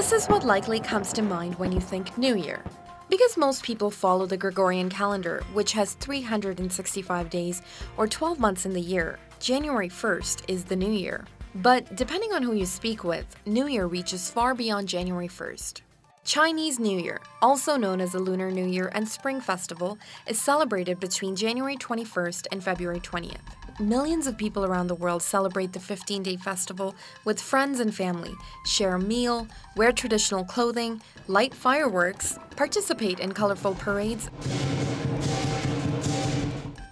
This is what likely comes to mind when you think New Year. Because most people follow the Gregorian calendar, which has 365 days or 12 months in the year, January 1st is the New Year. But depending on who you speak with, New Year reaches far beyond January 1st. Chinese New Year, also known as the Lunar New Year and Spring Festival, is celebrated between January 21st and February 20th. Millions of people around the world celebrate the 15 day festival with friends and family, share a meal, wear traditional clothing, light fireworks, participate in colorful parades,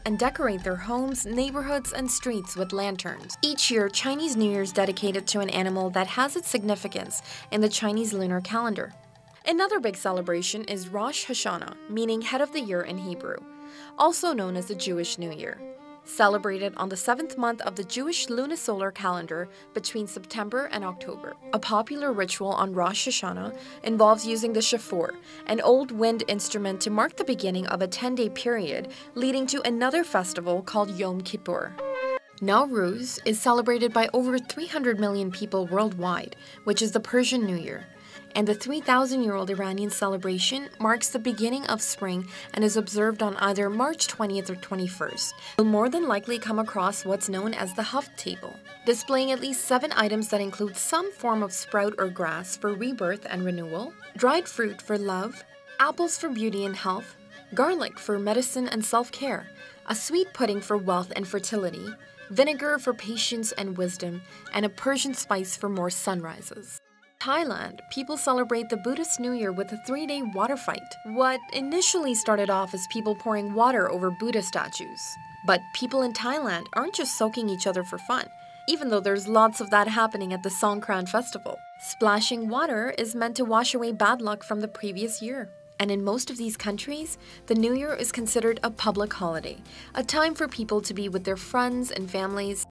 and decorate their homes, neighborhoods, and streets with lanterns. Each year, Chinese New Year is dedicated to an animal that has its significance in the Chinese lunar calendar. Another big celebration is Rosh Hashanah, meaning head of the year in Hebrew, also known as the Jewish New Year celebrated on the seventh month of the Jewish lunisolar calendar between September and October. A popular ritual on Rosh Hashanah involves using the shofar, an old wind instrument to mark the beginning of a 10 day period, leading to another festival called Yom Kippur. Nowruz is celebrated by over 300 million people worldwide, which is the Persian New Year and the 3,000 year old Iranian celebration marks the beginning of spring and is observed on either March 20th or 21st. You'll more than likely come across what's known as the Haftable, displaying at least seven items that include some form of sprout or grass for rebirth and renewal, dried fruit for love, apples for beauty and health, garlic for medicine and self care, a sweet pudding for wealth and fertility, vinegar for patience and wisdom, and a Persian spice for more sunrises. Thailand, people celebrate the Buddhist New Year with a three day water fight. What initially started off as people pouring water over Buddha statues. But people in Thailand aren't just soaking each other for fun, even though there's lots of that happening at the Songkran festival. Splashing water is meant to wash away bad luck from the previous year. And in most of these countries, the New Year is considered a public holiday, a time for people to be with their friends and families